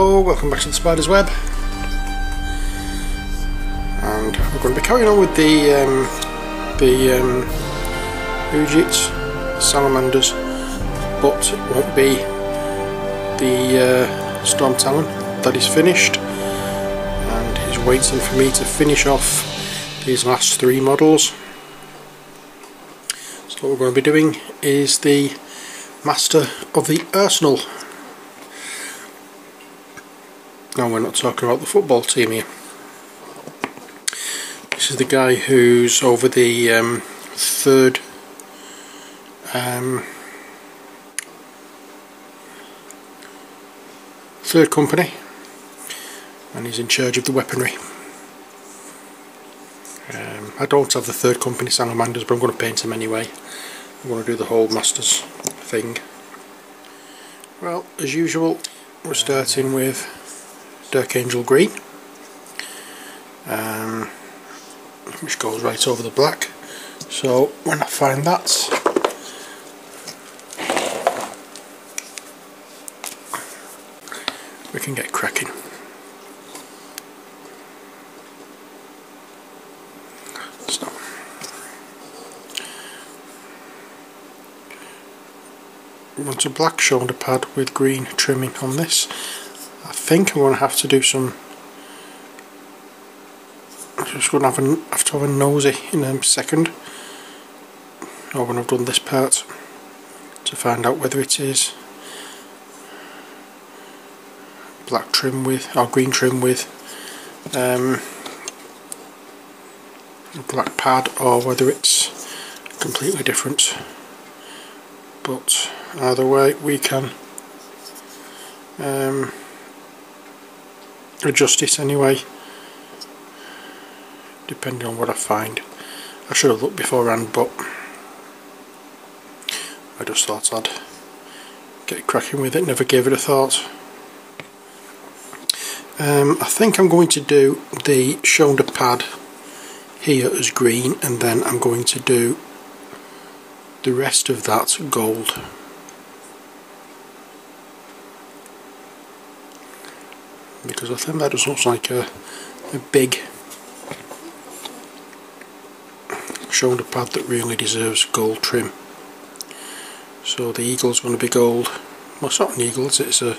Hello, welcome back to the Spydahs Web. And we're going to be carrying on with the um, the um, Ujits, salamanders, but it won't be the uh, Storm Talon that is finished. And he's waiting for me to finish off these last three models. So what we're going to be doing is the Master of the Arsenal now we're not talking about the football team here. This is the guy who's over the um, third um, third company and he's in charge of the weaponry. Um, I don't have the third company salamanders but I'm going to paint them anyway. I'm going to do the whole masters thing. Well, as usual, we're starting with Dark Angel Green. Um, which goes right over the black. So when I find that we can get cracking. So want a black shoulder pad with green trimming on this think I'm going to have to do some I'm just going to have, a, have to have a nosy in a second. Or when I've done this part to find out whether it is black trim with or green trim with um, black pad or whether it's completely different. But either way we can um, adjust it anyway depending on what I find. I should have looked beforehand but I just thought I'd get cracking with it. Never gave it a thought. Um, I think I'm going to do the shoulder pad here as green and then I'm going to do the rest of that gold because I think that is looks like a, a big shoulder pad that really deserves gold trim. So the eagle's going to be gold. Well, it's not an eagle, it's a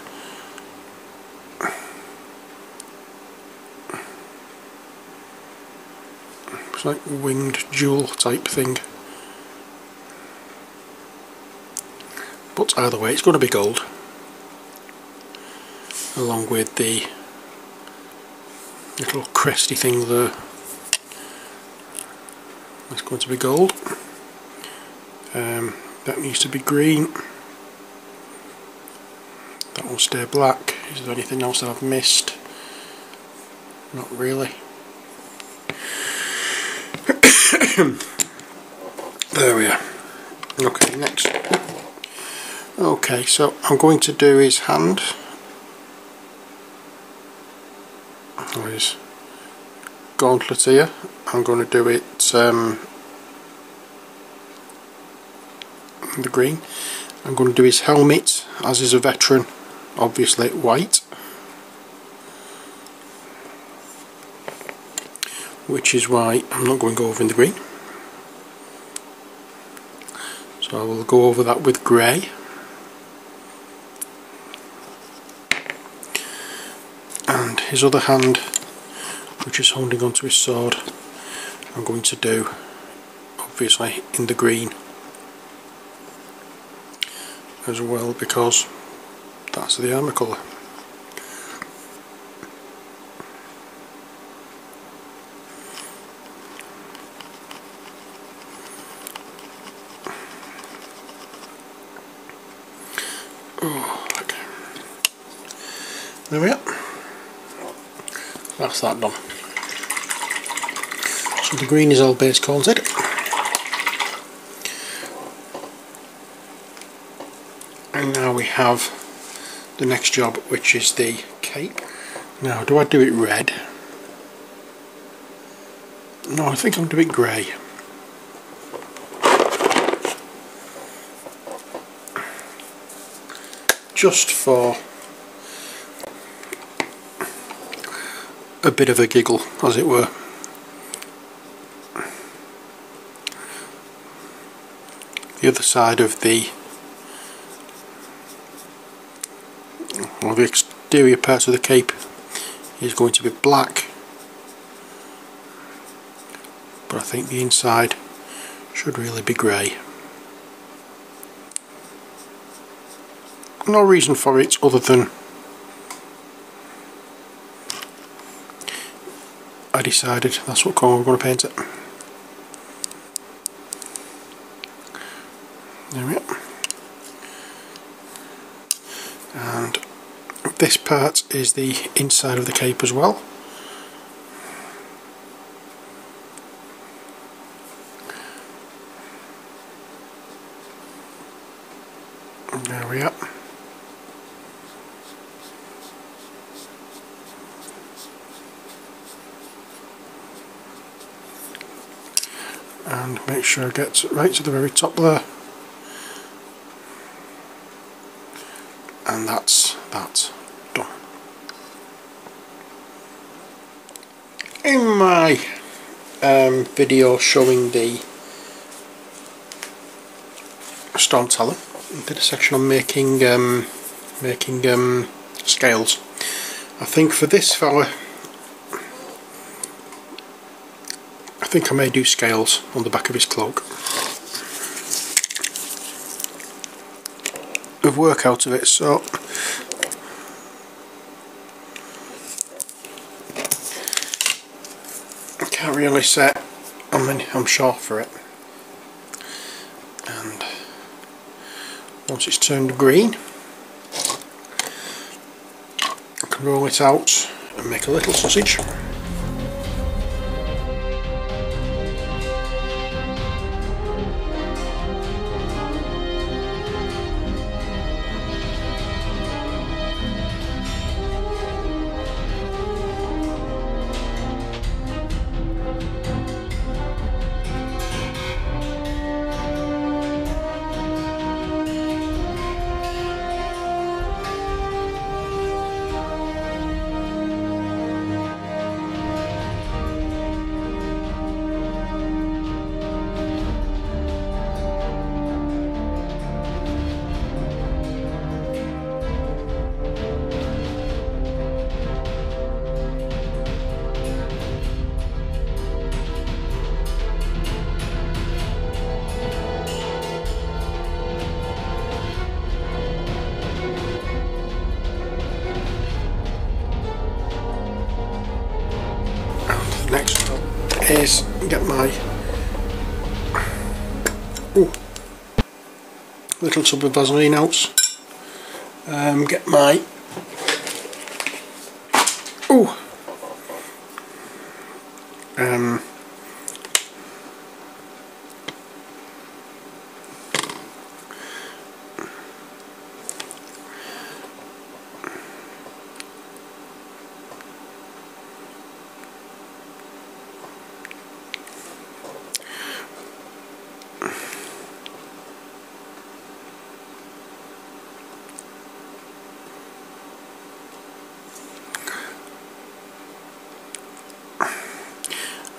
it's like winged jewel type thing. But either way, it's going to be gold along with the little cresty thing there. That's going to be gold. Um, that needs to be green. That will stay black. Is there anything else that I've missed? Not really. There we are. Okay next. Okay so I'm going to do his hand his gauntlet here. I'm going to do it um, the green. I'm going to do his helmet as is a veteran, obviously white. Which is why I'm not going to go over in the green. So I will go over that with grey. and his other hand which is holding onto his sword I'm going to do obviously in the green as well because that's the armour colour Oh. There we are that's that done. So the green is all base coated. And now we have the next job which is the cape. Now do I do it red? No, I think I'm doing it grey. Just for a bit of a giggle as it were. The other side of the or the exterior part of the cape is going to be black but I think the inside should really be grey. No reason for it other than I decided that's what colour I'm going to paint it. There we go. And this part is the inside of the cape as well. There we are. And make sure I get right to the very top there. And that's that done. In my um, video showing the Storm Talon did a section on making um, making um, scales. I think for this fella I think I may do scales on the back of his cloak. Of work out of it so I can't really set. I'm, I'm sure for it and once it's turned green I can roll it out and make a little sausage is get my ooh, little tub of Vaseline out. Um, get my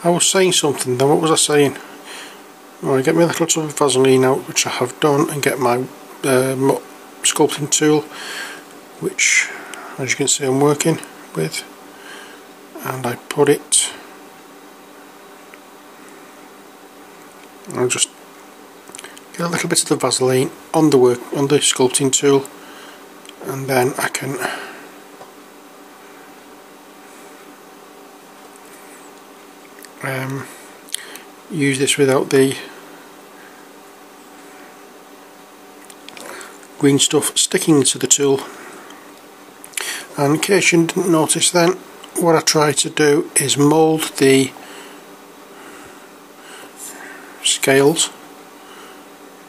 I was saying something then, what was I saying? I get my little tub of Vaseline out, which I have done, and get my uh, sculpting tool, which, as you can see, I'm working with, and I put it, I'll just get a little bit of the Vaseline on the work, on the sculpting tool, and then I can um, use this without the green stuff sticking to the tool. And in case you didn't notice then what I try to do is mould the scales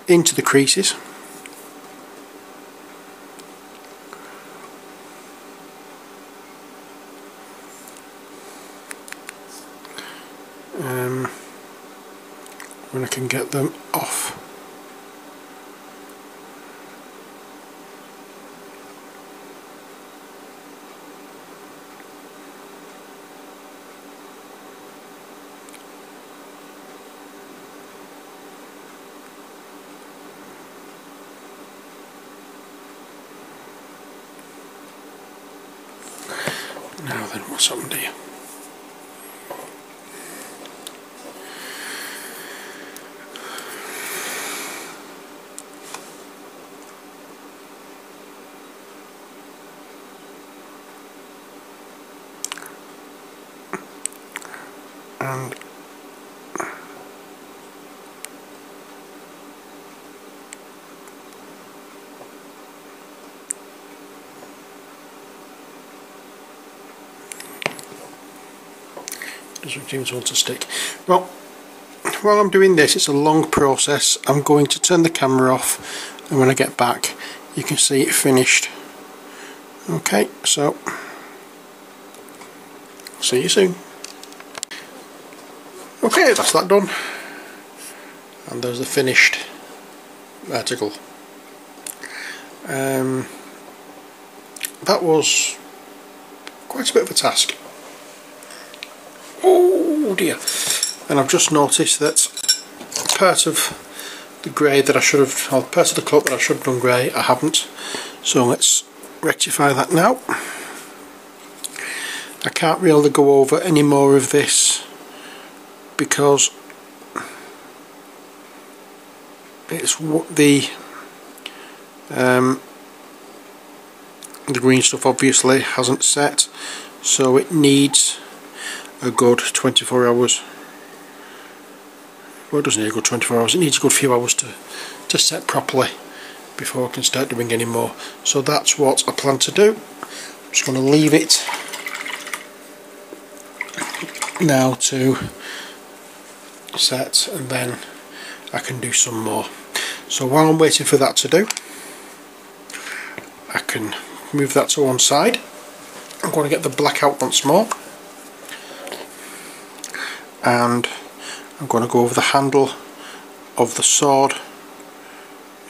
into the creases can get them off. Now then, what's happened here? To want to stick. Well, while I'm doing this, it's a long process. I'm going to turn the camera off and when I get back you can see it finished. Okay, so see you soon. Okay, that's that done. And there's the finished article. Um, that was quite a bit of a task. Oh dear. And I've just noticed that part of the grey that I should have, or part of the cloak that I should have done grey, I haven't. So let's rectify that now. I can't really go over any more of this because it's what the um, the green stuff obviously hasn't set so it needs a good 24 hours. Well it doesn't need a good 24 hours. It needs a good few hours to to set properly before I can start doing any more. So that's what I plan to do. I'm just going to leave it now to set and then I can do some more. So while I'm waiting for that to do, I can move that to one side. I'm going to get the black out once more and I'm going to go over the handle of the sword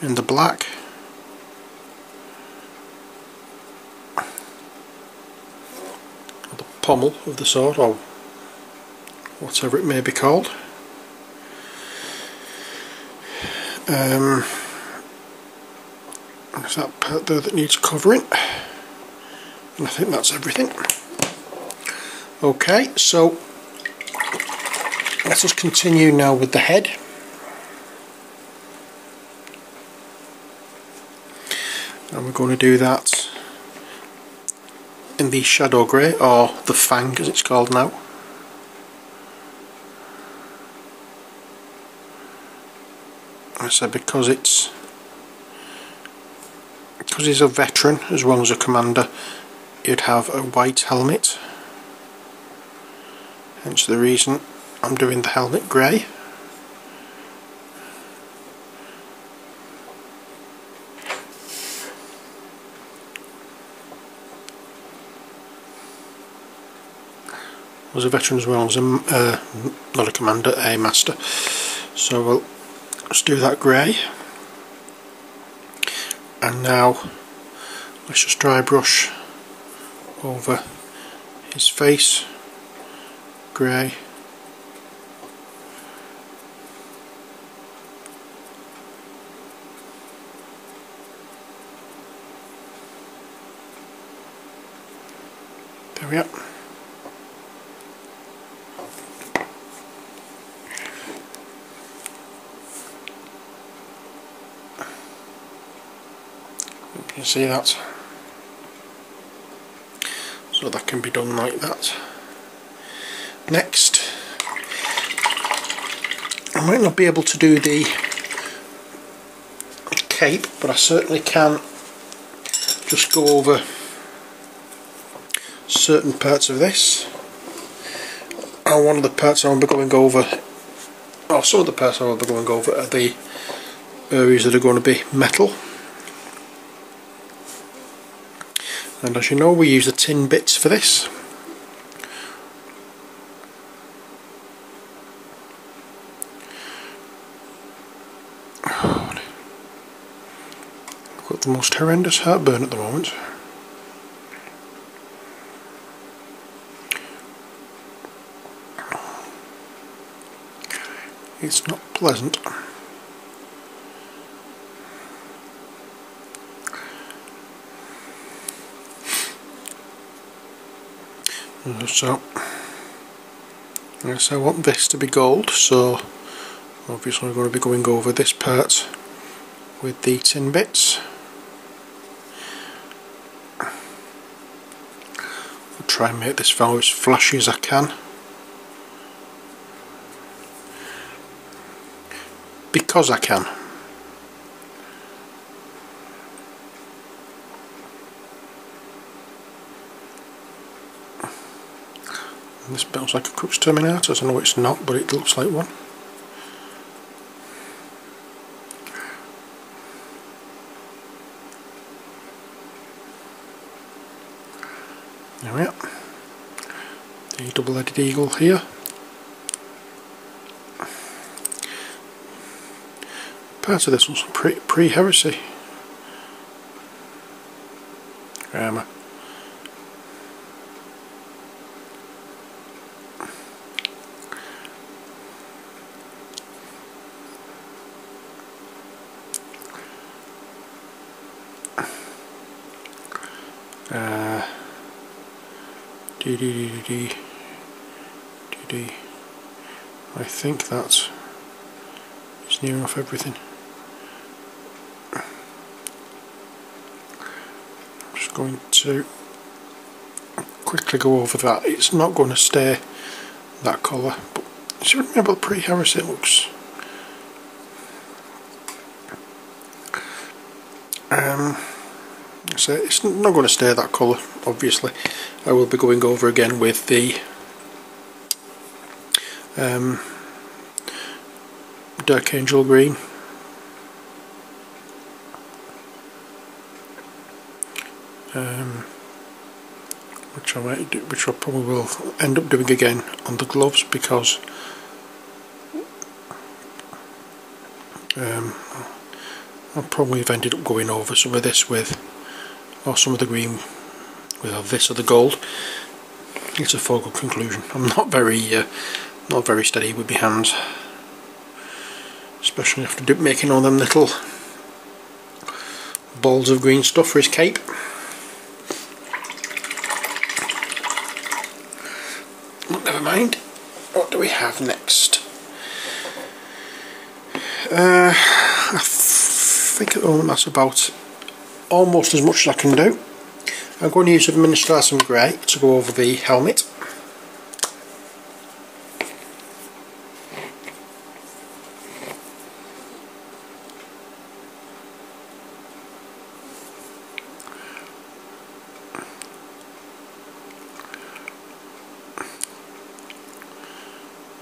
in the black the pommel of the sword or whatever it may be called Um, there's that part there that needs covering. And I think that's everything. Okay, so let us continue now with the head. And we're going to do that in the shadow grey, or the fang as it's called now. I said because it's because he's a veteran as well as a commander you'd have a white helmet hence the reason I'm doing the helmet grey. Was a veteran as well as a, uh, not a commander, a master. So we'll let's do that grey. And now let's just dry brush over his face. Grey are you see that? So that can be done like that. Next. I might not be able to do the cape but I certainly can just go over certain parts of this. And one of the parts I will be going over or some of the parts I will be going over are the areas that are going to be metal. And as you know we use the Tin Bitz for this. I've got the most horrendous heartburn at the moment it's not pleasant So, yes, I want this to be gold, so obviously I'm going to be going over this part with the Tin Bitz. I'll try and make this valve as flashy as I can. Because I can. this looks like a Crux Terminator, I know it's not, but it looks like one. There we are. The double-headed eagle here. Part of this was pre-heresy. Pre Grammar. Uh, D D D D D D D. I think that's it's near enough everything. I'm just going to quickly go over that. It's not going to stay that colour, but see what remember the pre-heresy it looks. Um, so it's not going to stay that colour obviously I will be going over again with the um, Dark Angel Green um, which I might do, which I probably will end up doing again on the gloves because um, I'll probably have ended up going over some of this with or some of the green with this or the gold. It's a foregone conclusion. I'm not very uh, not very steady with my hands especially after making all them little balls of green stuff for his cape never mind what do we have next uh, I think at the moment that's about almost as much as I can do. I'm going to use Administratum Grey to go over the helmet.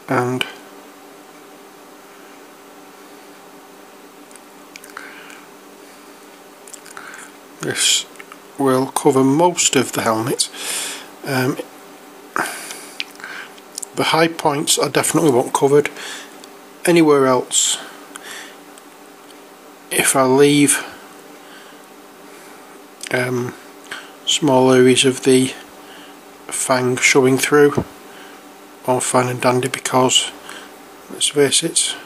And this will cover most of the helmet. Um, the high points I definitely want covered. Anywhere else if I leave um, small areas of the fang showing through all fine and dandy because let's face it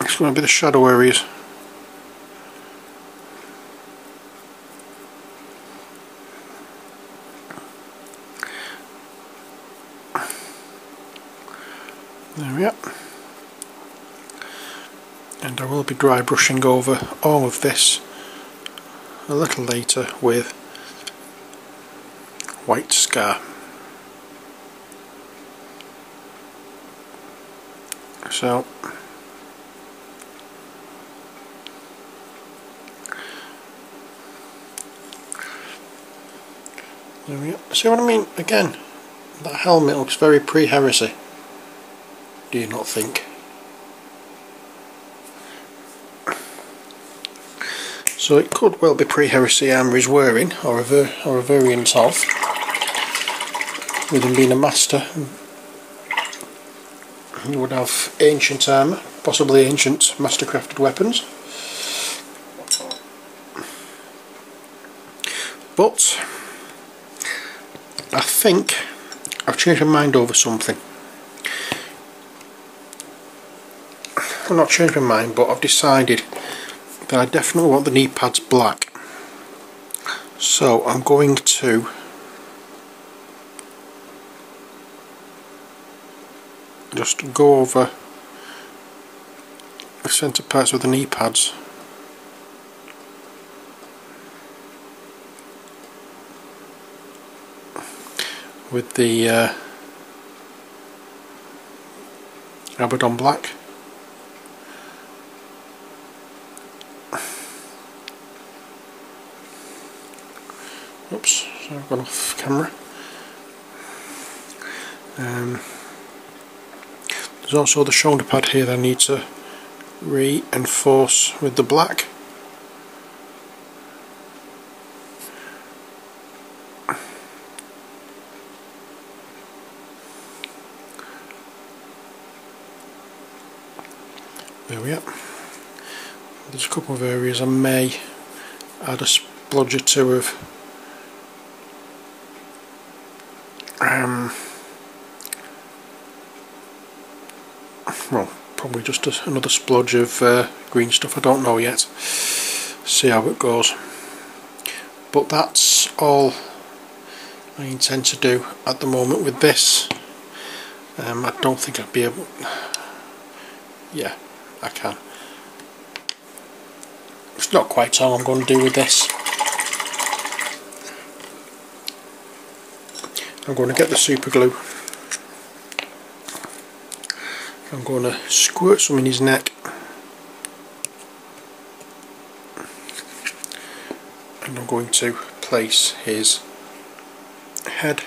it's going to be the shadow areas There we are. And I will be dry brushing over all of this a little later with white scar. So. See what I mean? Again, that helmet looks very pre-heresy do you not think? So it could well be pre-heresy armour wearing, or a, or a variant of, with him being a master. He would have ancient armour, possibly ancient mastercrafted weapons. But, I think I've changed my mind over something. I've not changed my mind but I've decided then I definitely want the knee pads black. So I'm going to just go over the centre parts of the knee pads. With the uh, Abaddon black. I've gone off camera. Um, there's also the shoulder pad here that I need to reinforce with the black. There we are. There's a couple of areas I may add a splodge or two of um, well probably just a, another splodge of uh, green stuff. I don't know yet. See how it goes. But that's all I intend to do at the moment with this. Um, I don't think I'd be able yeah I can. It's not quite all I'm going to do with this I'm going to get the super glue. I'm going to squirt some in his neck. And I'm going to place his head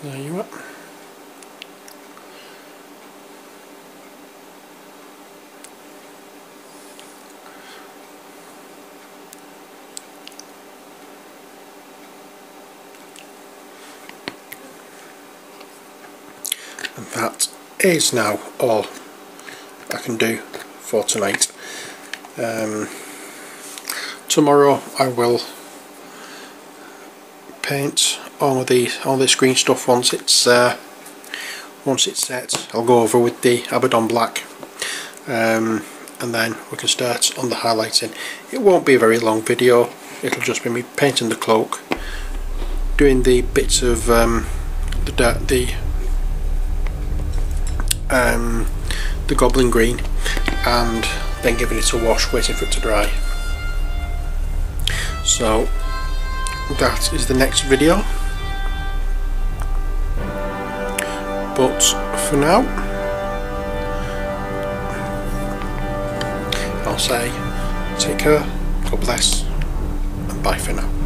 There you are. And that is now all I can do for tonight. Um, tomorrow I will paint all the all this green stuff once it's uh, once it's set. I'll go over with the Abaddon black um, and then we can start on the highlighting. It won't be a very long video. It'll just be me painting the cloak doing the bits of um, the the um, the goblin green and then giving it a wash waiting for it to dry. So that is the next video. But for now I'll say take care, God bless and bye for now